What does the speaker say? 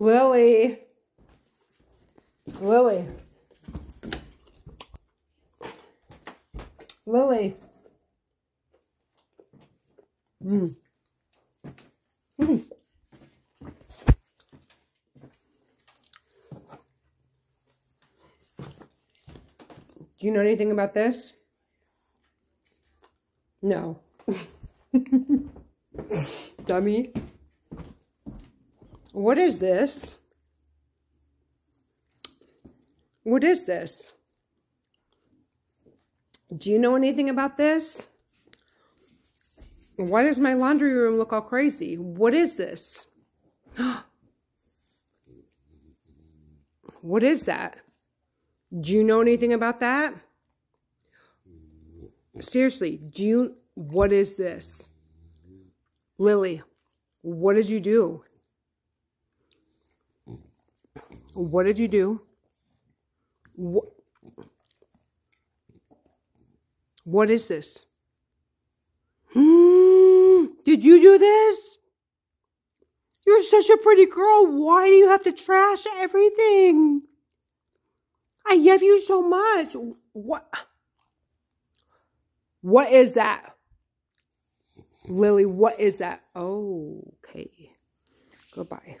Lilly. Lilly. Lilly. Mm. Mm. Do you know anything about this? No. Dummy. What is this? What is this? Do you know anything about this? Why does my laundry room look all crazy? What is this? what is that? Do you know anything about that? Seriously, do you, what is this? Lilly, what did you do? What did you do? What, what is this? Hmm, did you do this? You're such a pretty girl. Why do you have to trash everything? I love you so much. What? What is that? Lilly, what is that? Oh, okay. Goodbye.